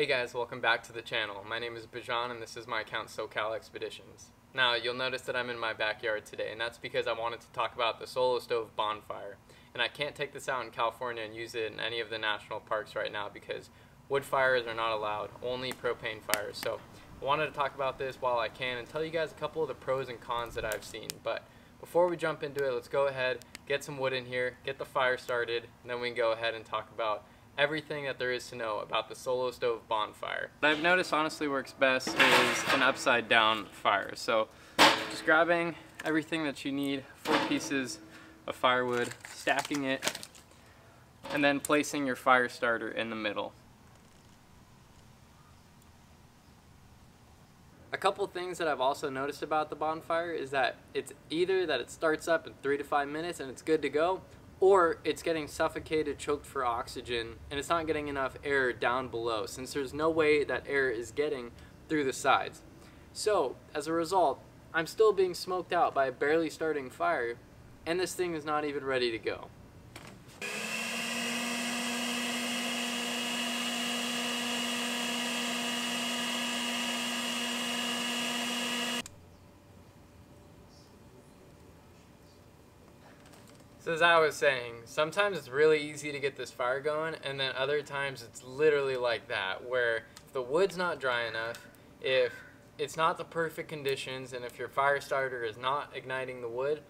Hey guys, welcome back to the channel. My name is Bajan and this is my account SoCal Expeditions. Now you'll notice that I'm in my backyard today and that's because I wanted to talk about the Solo Stove bonfire. And I can't take this out in California and use it in any of the national parks right now because wood fires are not allowed, only propane fires. So I wanted to talk about this while I can and tell you guys a couple of the pros and cons that I've seen. But before we jump into it, let's go ahead, get some wood in here, get the fire started, and then we can go ahead and talk about everything that there is to know about the Solo Stove bonfire. What I've noticed honestly works best is an upside down fire. So just grabbing everything that you need, four pieces of firewood, stacking it, and then placing your fire starter in the middle. A couple things that I've also noticed about the bonfire is that it's either that it starts up in three to five minutes and it's good to go, or it's getting suffocated, choked for oxygen, and it's not getting enough air down below since there's no way that air is getting through the sides. So, as a result, I'm still being smoked out by a barely starting fire, and this thing is not even ready to go. So as I was saying, sometimes it's really easy to get this fire going, and then other times it's literally like that, where the wood's not dry enough, if it's not the perfect conditions, and if your fire starter is not igniting the wood,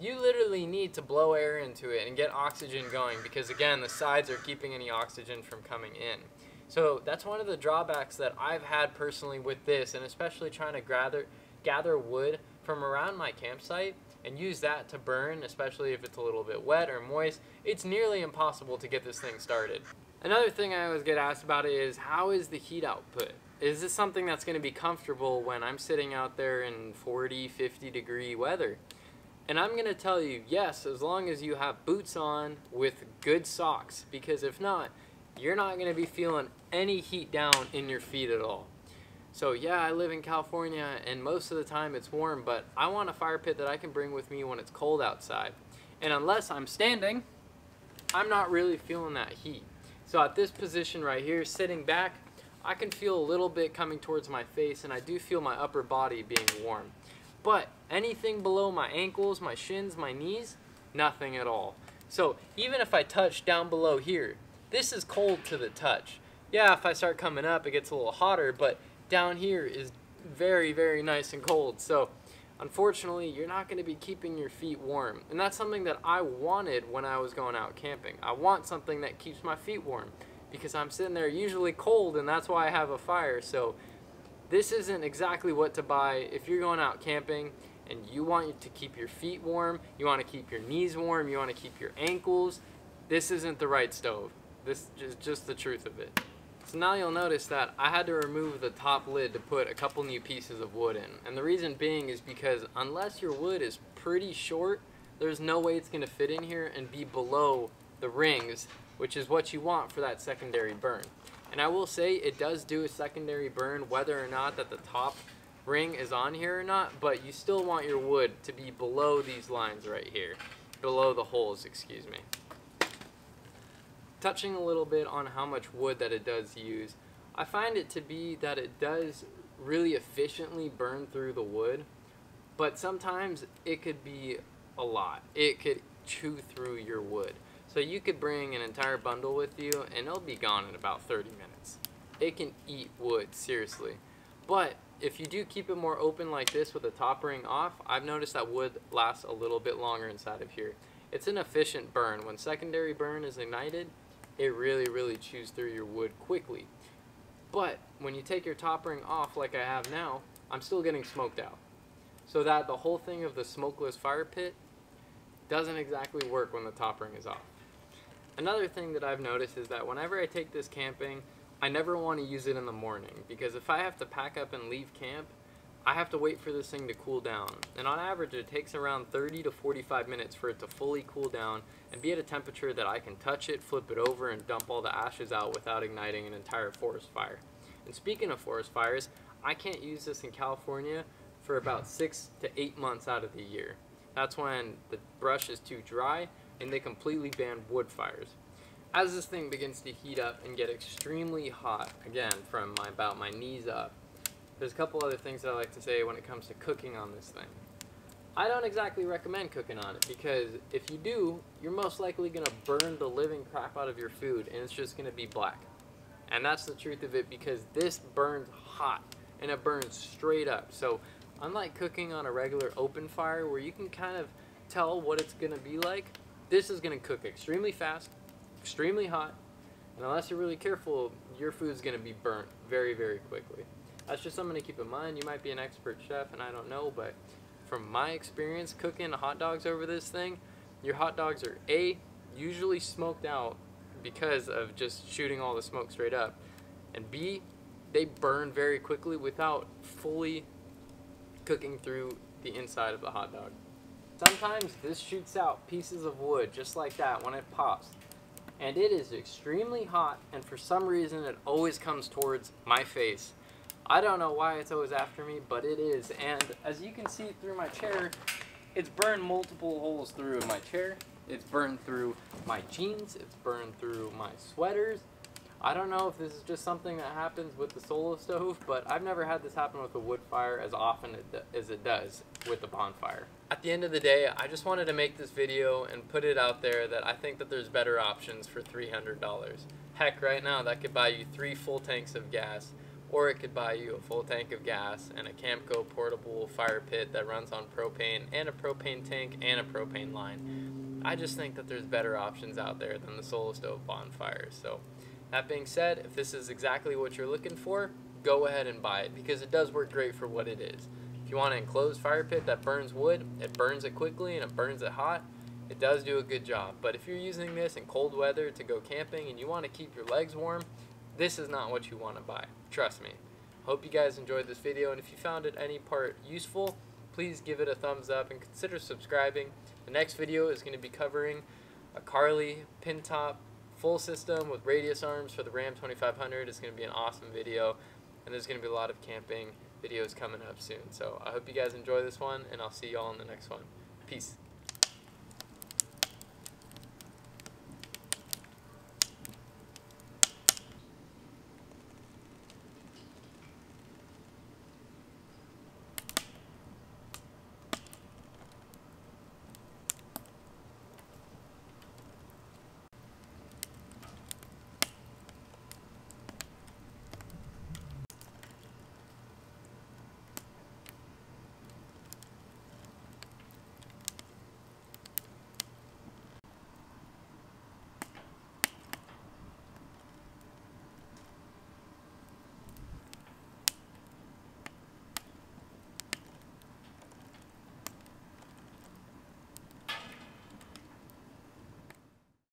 you literally need to blow air into it and get oxygen going because again, the sides are keeping any oxygen from coming in. So that's one of the drawbacks that I've had personally with this, and especially trying to gather, gather wood from around my campsite and use that to burn, especially if it's a little bit wet or moist, it's nearly impossible to get this thing started. Another thing I always get asked about is how is the heat output? Is this something that's going to be comfortable when I'm sitting out there in 40, 50 degree weather? And I'm going to tell you, yes, as long as you have boots on with good socks, because if not, you're not going to be feeling any heat down in your feet at all. So yeah, I live in California and most of the time it's warm, but I want a fire pit that I can bring with me when it's cold outside. And unless I'm standing, I'm not really feeling that heat. So at this position right here, sitting back, I can feel a little bit coming towards my face and I do feel my upper body being warm. But anything below my ankles, my shins, my knees, nothing at all. So even if I touch down below here, this is cold to the touch. Yeah, if I start coming up, it gets a little hotter, but down here is very, very nice and cold. So unfortunately, you're not going to be keeping your feet warm. And that's something that I wanted when I was going out camping. I want something that keeps my feet warm because I'm sitting there usually cold and that's why I have a fire. So this isn't exactly what to buy if you're going out camping and you want to keep your feet warm, you want to keep your knees warm, you want to keep your ankles. This isn't the right stove. This is just the truth of it. So now you'll notice that I had to remove the top lid to put a couple new pieces of wood in. And the reason being is because unless your wood is pretty short, there's no way it's going to fit in here and be below the rings, which is what you want for that secondary burn. And I will say it does do a secondary burn whether or not that the top ring is on here or not, but you still want your wood to be below these lines right here. Below the holes, excuse me touching a little bit on how much wood that it does use, I find it to be that it does really efficiently burn through the wood, but sometimes it could be a lot. It could chew through your wood. So you could bring an entire bundle with you and it'll be gone in about 30 minutes. It can eat wood, seriously. But if you do keep it more open like this with the top ring off, I've noticed that wood lasts a little bit longer inside of here. It's an efficient burn. When secondary burn is ignited, it really, really chews through your wood quickly. But when you take your top ring off like I have now, I'm still getting smoked out. So that the whole thing of the smokeless fire pit doesn't exactly work when the top ring is off. Another thing that I've noticed is that whenever I take this camping, I never want to use it in the morning because if I have to pack up and leave camp, I have to wait for this thing to cool down. And on average, it takes around 30 to 45 minutes for it to fully cool down and be at a temperature that I can touch it, flip it over, and dump all the ashes out without igniting an entire forest fire. And speaking of forest fires, I can't use this in California for about six to eight months out of the year. That's when the brush is too dry and they completely ban wood fires. as this thing begins to heat up and get extremely hot, again, from my, about my knees up, there's a couple other things that I like to say when it comes to cooking on this thing. I don't exactly recommend cooking on it because if you do, you're most likely going to burn the living crap out of your food and it's just going to be black. And that's the truth of it because this burns hot and it burns straight up. So unlike cooking on a regular open fire where you can kind of tell what it's going to be like, this is going to cook extremely fast, extremely hot, and unless you're really careful, your food's going to be burnt very, very quickly. That's just something to keep in mind. You might be an expert chef and I don't know, but from my experience cooking hot dogs over this thing, your hot dogs are A, usually smoked out because of just shooting all the smoke straight up, and B, they burn very quickly without fully cooking through the inside of the hot dog. Sometimes this shoots out pieces of wood just like that when it pops. And it is extremely hot and for some reason it always comes towards my face. I don't know why it's always after me, but it is. And as you can see through my chair, it's burned multiple holes through my chair. It's burned through my jeans. It's burned through my sweaters. I don't know if this is just something that happens with the solo stove, but I've never had this happen with a wood fire as often as it does with a bonfire. At the end of the day, I just wanted to make this video and put it out there that I think that there's better options for $300. Heck, right now that could buy you three full tanks of gas or it could buy you a full tank of gas and a Camco portable fire pit that runs on propane and a propane tank and a propane line. I just think that there's better options out there than the solo stove bonfires. So that being said, if this is exactly what you're looking for, go ahead and buy it because it does work great for what it is. If you want an enclosed fire pit that burns wood, it burns it quickly and it burns it hot, it does do a good job. But if you're using this in cold weather to go camping and you want to keep your legs warm, this is not what you want to buy. Trust me. Hope you guys enjoyed this video, and if you found it any part useful, please give it a thumbs up and consider subscribing. The next video is going to be covering a Carly pin top full system with radius arms for the Ram 2500. It's going to be an awesome video, and there's going to be a lot of camping videos coming up soon. So I hope you guys enjoy this one, and I'll see you all in the next one. Peace.